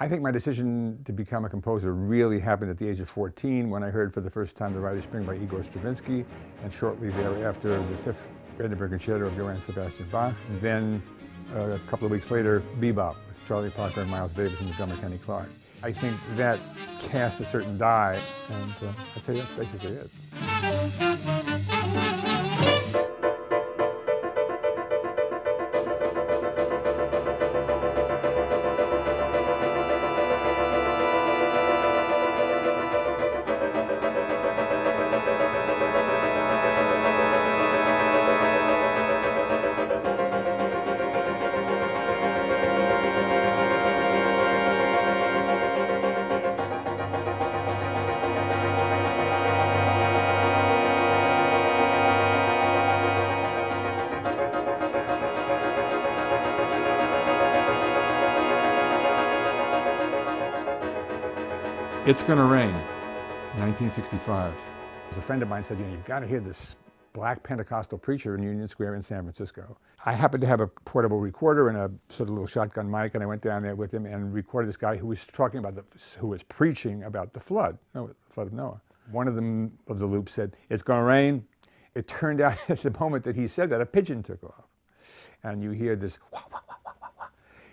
I think my decision to become a composer really happened at the age of 14 when I heard for the first time the Rite of Spring by Igor Stravinsky, and shortly thereafter the Fifth Brandenburg Concerto of Johann Sebastian Bach. And then uh, a couple of weeks later, Bebop with Charlie Parker and Miles Davis and drummer Kenny Clarke. I think that cast a certain die, and uh, I'd say that's basically it. It's Gonna Rain, 1965. A friend of mine said, you know, you've got to hear this black Pentecostal preacher in Union Square in San Francisco. I happened to have a portable recorder and a sort of little shotgun mic, and I went down there with him and recorded this guy who was talking about the, who was preaching about the flood, the flood of Noah. One of them of the loops said, "It's going to rain." It turned out at the moment that he said that, a pigeon took off, and you hear this, wah, wah, wah,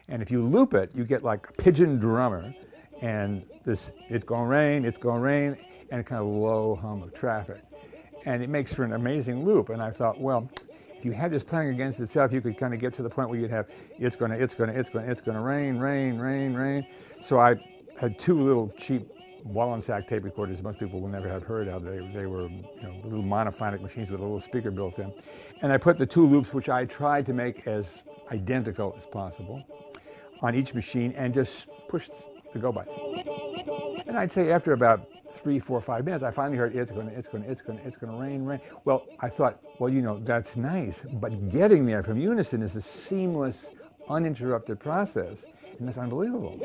and if you loop it, you get like a pigeon drummer and this it's gonna rain, it's gonna rain, and a kind of low hum of traffic. And it makes for an amazing loop. And I thought, well, if you had this playing against itself, you could kind of get to the point where you'd have it's gonna, it's gonna, it's gonna, it's gonna rain, rain, rain, rain. So I had two little cheap Wollensak tape recorders most people will never have heard of. They, they were you know, little monophonic machines with a little speaker built in. And I put the two loops, which I tried to make as identical as possible, on each machine and just pushed to go by. And I'd say after about three, four, five minutes, I finally heard it's going to, it's going to, it's going to, it's going to rain, rain. Well, I thought, well, you know, that's nice, but getting there from unison is a seamless, uninterrupted process, and that's unbelievable.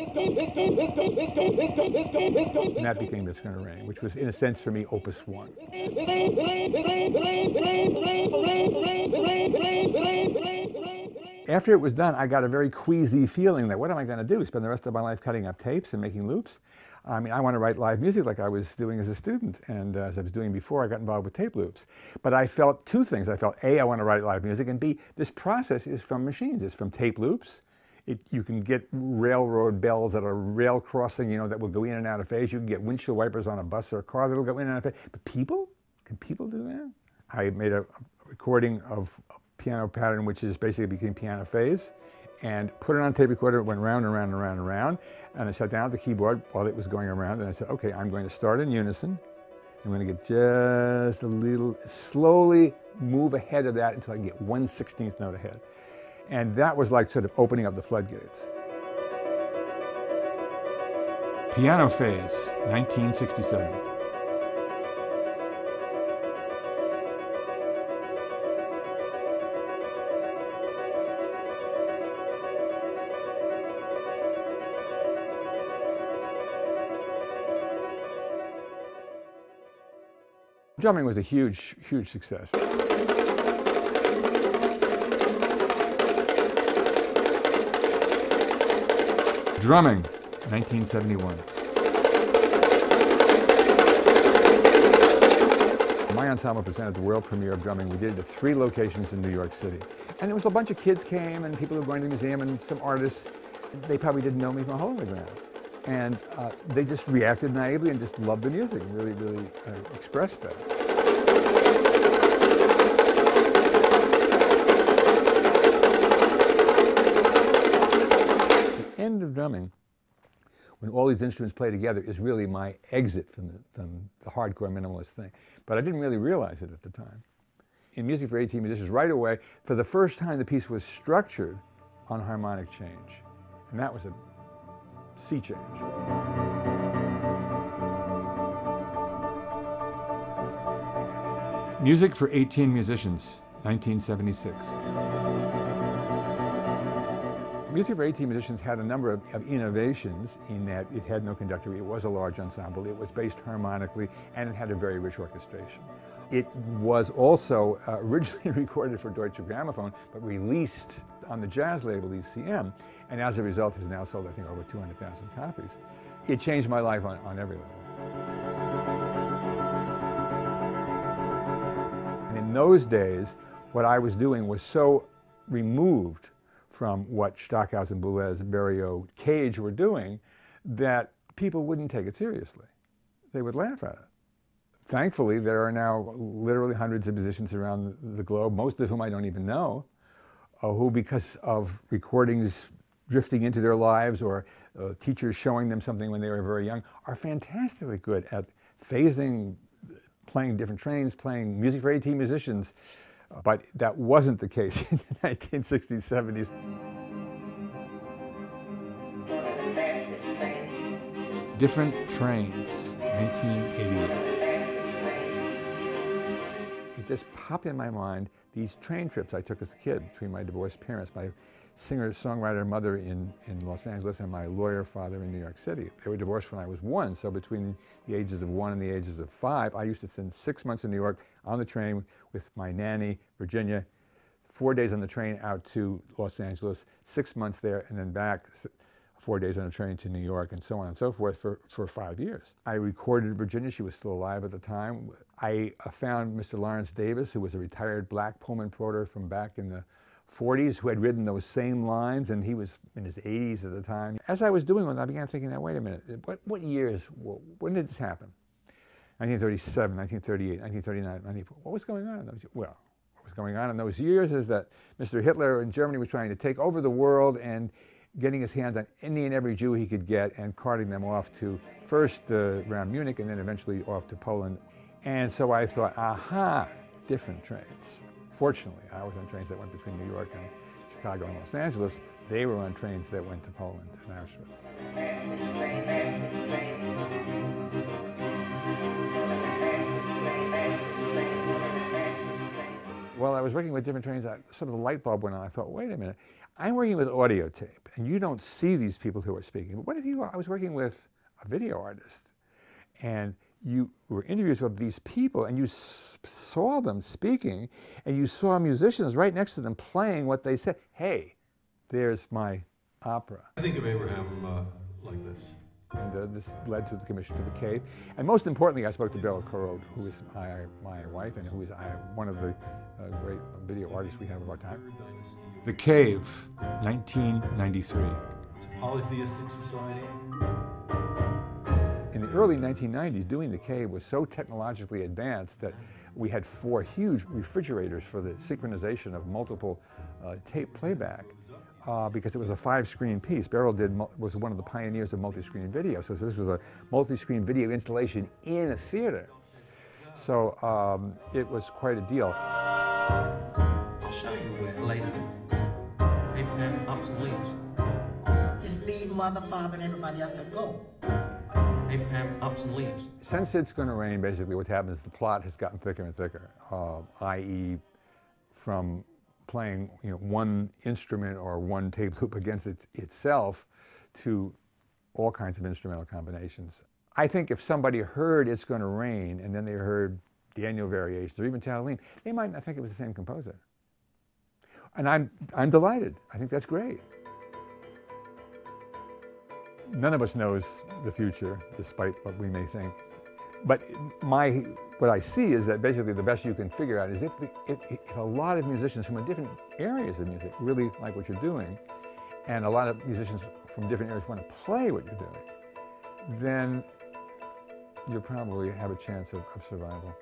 And that became It's Gonna Rain, which was, in a sense, for me, opus one. After it was done, I got a very queasy feeling that what am I going to do? Spend the rest of my life cutting up tapes and making loops? I mean, I want to write live music like I was doing as a student, and uh, as I was doing before I got involved with tape loops. But I felt two things. I felt A, I want to write live music, and B, this process is from machines. It's from tape loops. It, you can get railroad bells at a rail crossing, you know, that will go in and out of phase. You can get windshield wipers on a bus or a car that'll go in and out of phase. But people, can people do that? I made a recording of piano pattern, which is basically between piano phase, and put it on tape recorder. It went round and round and round and round. And I sat down at the keyboard while it was going around, and I said, okay, I'm going to start in unison. I'm going to get just a little, slowly move ahead of that until I get 1 16th note ahead. And that was like sort of opening up the floodgates. Piano Phase, 1967. Drumming was a huge, huge success. Drumming, 1971. My ensemble presented the world premiere of drumming. We did it at three locations in New York City. And it was a bunch of kids came and people who were going to the museum and some artists. They probably didn't know me from a hole in the ground. And uh, they just reacted naively and just loved the music and really, really uh, expressed that. The end of drumming, when all these instruments play together, is really my exit from the, from the hardcore minimalist thing. But I didn't really realize it at the time. In Music for 18 Musicians, right away, for the first time, the piece was structured on harmonic change. And that was a sea change. Music for 18 Musicians, 1976. Music for 18 Musicians had a number of, of, innovations in that it had no conductor, it was a large ensemble, it was based harmonically, and it had a very rich orchestration. It was also uh, originally recorded for Deutsche Grammophon, but released on the jazz label ECM, and as a result has now sold, I think, over 200,000 copies. It changed my life on, on every level. And in those days, what I was doing was so removed from what Stockhausen, Boulez, Berio, Cage were doing that people wouldn't take it seriously. They would laugh at it. Thankfully, there are now literally hundreds of musicians around the globe, most of whom I don't even know, uh, who, because of recordings drifting into their lives or uh, teachers showing them something when they were very young, are fantastically good at phasing, playing different trains, playing music for 18 musicians. But that wasn't the case in the 1960s, 70s. Different Trains, 1988 it just popped in my mind these train trips I took as a kid between my divorced parents, my singer-songwriter mother in, in Los Angeles and my lawyer father in New York City. They were divorced when I was one, so between the ages of one and the ages of five, I used to spend six months in New York on the train with my nanny, Virginia, four days on the train out to Los Angeles, six months there, and then back four days on a train to New York and so on and so forth for, for five years. I recorded Virginia, she was still alive at the time. I uh, found Mr. Lawrence Davis, who was a retired black Pullman porter from back in the 40s who had ridden those same lines, and he was in his 80s at the time. As I was doing it, I began thinking, now, wait a minute, what, what years, when did this happen? 1937, 1938, 1939, 1940. What was going on? Well, what was going on in those years is that Mr. Hitler in Germany was trying to take over the world and getting his hands on any and every Jew he could get and carting them off to first uh, around Munich and then eventually off to Poland. And so I thought, aha, different trains. Fortunately, I was on trains that went between New York and Chicago and Los Angeles. They were on trains that went to Poland and Auschwitz. I was working with different trains, I, sort of a light bulb went on. I thought, wait a minute, I'm working with audio tape, and you don't see these people who are speaking. But what if you, I was working with a video artist, and you were interviews of these people, and you saw them speaking, and you saw musicians right next to them playing what they said. Hey, there's my opera. I think of Abraham uh, like this. And uh, this led to the commission for the cave. And most importantly, I spoke to Beryl Korot, who is my, my wife and who is I, one of the uh, great video artists we have of our time. The Cave, 1993. It's a polytheistic society. In the early 1990s, doing The Cave was so technologically advanced that we had four huge refrigerators for the synchronization of multiple uh, tape playback uh, because it was a five-screen piece. Beryl did was one of the pioneers of multi-screen video, so this was a multi-screen video installation in a theater. So um, it was quite a deal. I'll show you where later. Abraham ups and leaves. Just leave mother, father, and everybody else and go. Abraham ups and leaves. Since it's going to rain, basically what happens is the plot has gotten thicker and thicker, uh, i.e. from playing you know, one instrument or one tape loop against it, itself to all kinds of instrumental combinations. I think if somebody heard It's Gonna Rain and then they heard annual variations or even Tehillim, they might not think it was the same composer. And I'm, I'm delighted. I think that's great. None of us knows the future, despite what we may think. But my, what I see is that basically the best you can figure out is if, the, if, if a lot of musicians from different areas of music really like what you're doing, and a lot of musicians from different areas want to play what you're doing, then you probably have a chance of, of survival.